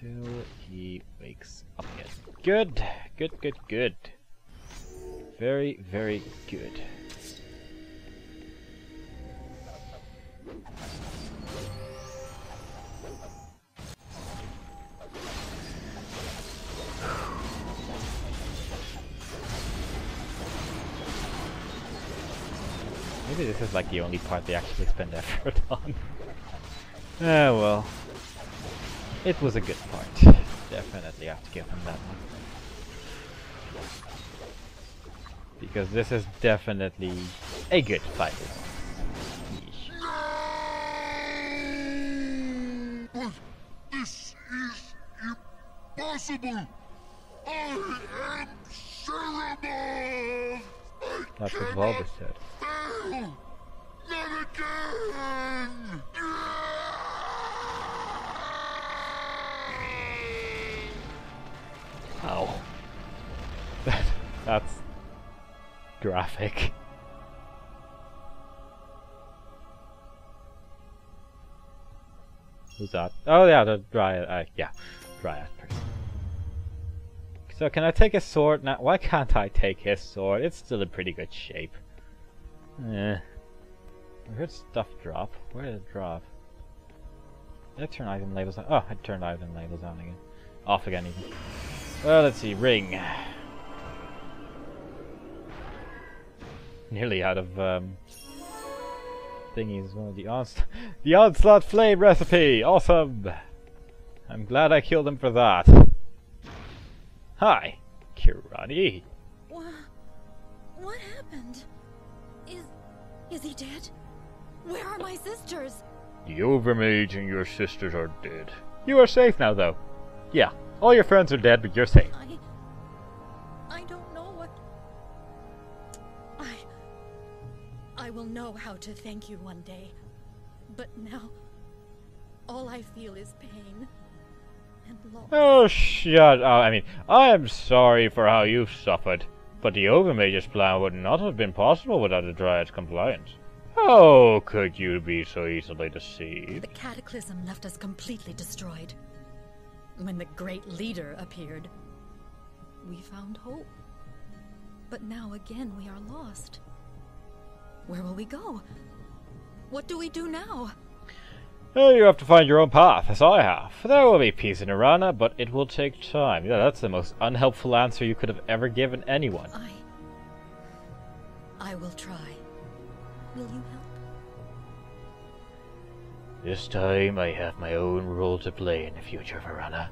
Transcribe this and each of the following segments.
Till he wakes up again. Good, good, good, good. Very, very good. Maybe this is like the only part they actually spend effort on. Ah well. It was a good part. Definitely have to give him that one. Because this is definitely a good fight. But this is impossible! I am Cerebon! I That's what Valder said. fail! That's graphic. Who's that? Oh yeah, the dryad. Uh, yeah, dryad person. So can I take his sword now? Why can't I take his sword? It's still in pretty good shape. Eh. I heard stuff drop. Where did it drop? Did I turn item labels on? Oh, I turned item labels on again. Off again even. Well, let's see. Ring. Nearly out of um, thingies. One of the onslaught, the onslaught flame recipe. Awesome. I'm glad I killed him for that. Hi, Kirani. What? What happened? Is is he dead? Where are my sisters? The Overmage and your sisters are dead. You are safe now, though. Yeah, all your friends are dead, but you're safe. I I to thank you one day. But now all I feel is pain and loss. Oh, shut up. I mean, I am sorry for how you've suffered, but the Overmage's plan would not have been possible without the Dryad's compliance. How could you be so easily deceived? The cataclysm left us completely destroyed. When the great leader appeared, we found hope. But now again we are lost. Where will we go? What do we do now? Oh, you have to find your own path, as I have. There will be peace in Aranna, but it will take time. Yeah, that's the most unhelpful answer you could have ever given anyone. I. I will try. Will you help? This time I have my own role to play in the future of Aranna,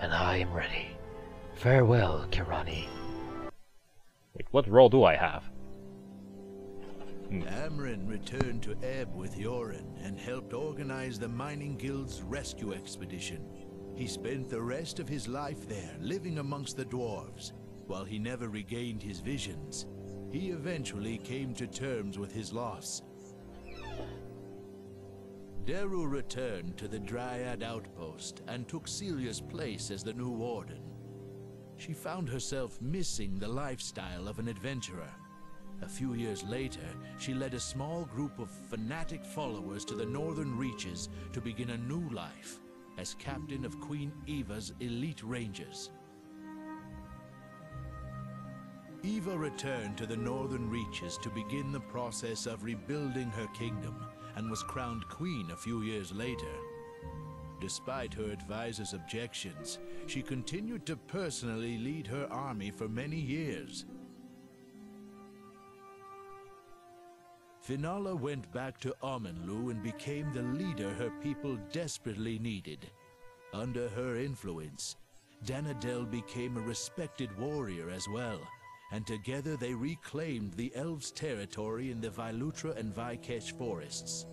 and I am ready. Farewell, Kirani. Wait, what role do I have? Mm. Amren returned to Ebb with Yoren and helped organize the Mining Guild's rescue expedition. He spent the rest of his life there, living amongst the dwarves. While he never regained his visions, he eventually came to terms with his loss. Deru returned to the Dryad outpost and took Celia's place as the new warden. She found herself missing the lifestyle of an adventurer. A few years later, she led a small group of fanatic followers to the northern reaches to begin a new life as captain of Queen Eva's elite rangers. Eva returned to the northern reaches to begin the process of rebuilding her kingdom and was crowned queen a few years later. Despite her advisor's objections, she continued to personally lead her army for many years. Finala went back to Aman'lu and became the leader her people desperately needed. Under her influence, Danadel became a respected warrior as well, and together they reclaimed the elves' territory in the Vai'lutra and Vai'kesh forests.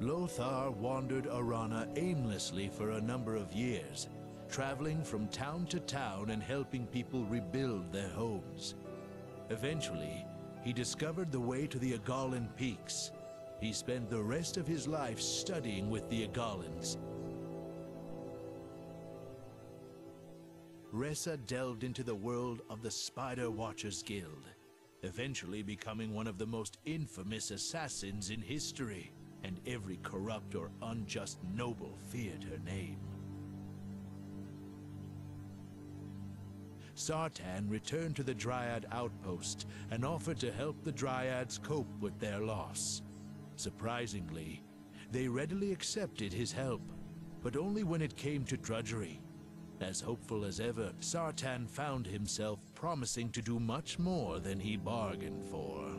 Lothar wandered Aranna aimlessly for a number of years, traveling from town to town and helping people rebuild their homes. Eventually, he discovered the way to the Agallan Peaks. He spent the rest of his life studying with the Agallans. Ressa delved into the world of the Spider Watchers Guild, eventually becoming one of the most infamous assassins in history. and every corrupt or unjust noble feared her name. Sartan returned to the Dryad outpost and offered to help the Dryads cope with their loss. Surprisingly, they readily accepted his help, but only when it came to drudgery. As hopeful as ever, Sartan found himself promising to do much more than he bargained for.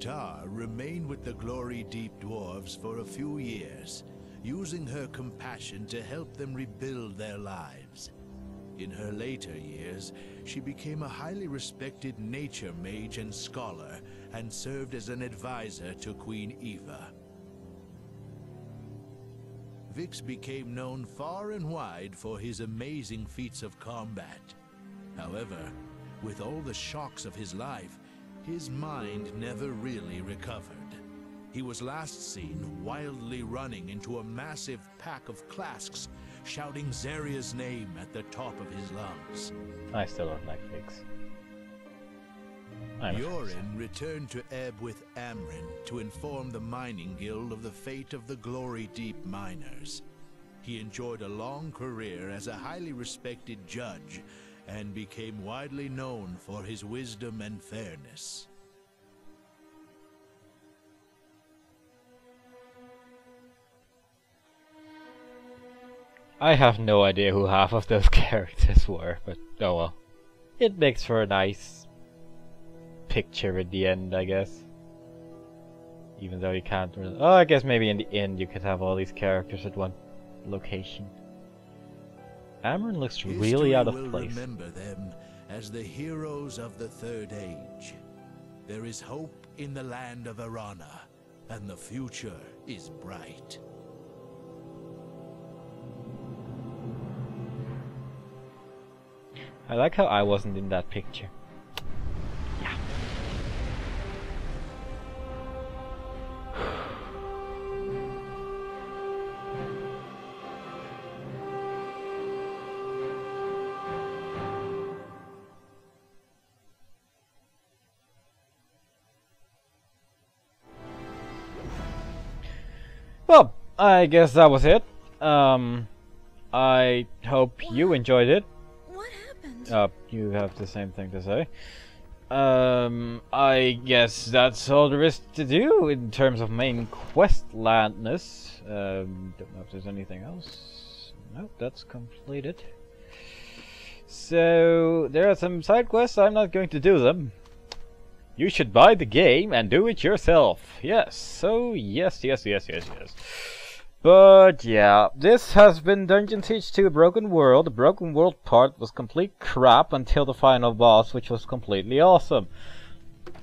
Taar remained with the Glory Deep Dwarves for a few years, using her compassion to help them rebuild their lives. In her later years, she became a highly respected nature mage and scholar, and served as an advisor to Queen Eva. Vix became known far and wide for his amazing feats of combat. However, with all the shocks of his life, his mind never really recovered. He was last seen wildly running into a massive pack of Klaasks, shouting Zaria's name at the top of his lungs. I still don't like a Yorin returned to Ebb with Amren to inform the mining guild of the fate of the Glory Deep miners. He enjoyed a long career as a highly respected judge and became widely known for his wisdom and fairness. I have no idea who half of those characters were, but oh well. It makes for a nice picture at the end, I guess. Even though you can't really... Oh, I guess maybe in the end you could have all these characters at one location. Amren looks really out of will place. remember them as the heroes of the Third Age. There is hope in the land of Aranna, and the future is bright. I like how I wasn't in that picture. Yeah. Well, I guess that was it. Um, I hope you enjoyed it. Uh, you have the same thing to say. Um, I guess that's all there is to do in terms of main quest landness. Um, don't know if there's anything else. Nope, that's completed. So, there are some side quests, I'm not going to do them. You should buy the game and do it yourself. Yes, so yes, yes, yes, yes, yes. But yeah, this has been Dungeon Siege 2 Broken World. The Broken World part was complete crap until the final boss, which was completely awesome.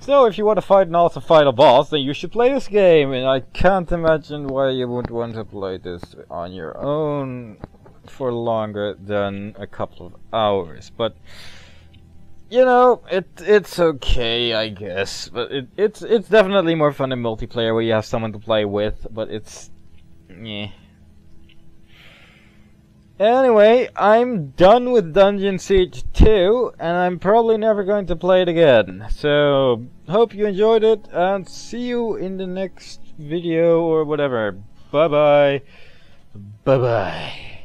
So if you want to fight an awesome final boss, then you should play this game, and I can't imagine why you would want to play this on your own for longer than a couple of hours. But you know, it it's okay, I guess. But it, it's it's definitely more fun in multiplayer where you have someone to play with. But it's yeah. Anyway, I'm done with Dungeon Siege 2, and I'm probably never going to play it again. So, hope you enjoyed it, and see you in the next video or whatever. Bye bye. Bye bye.